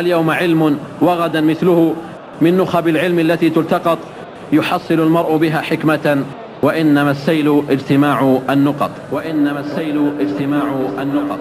اليوم علم وغدا مثله. من نخب العلم التي تلتقط يحصل المرء بها حكمة وإنما السيل اجتماع النقط. وإنما السيل اجتماع النقط.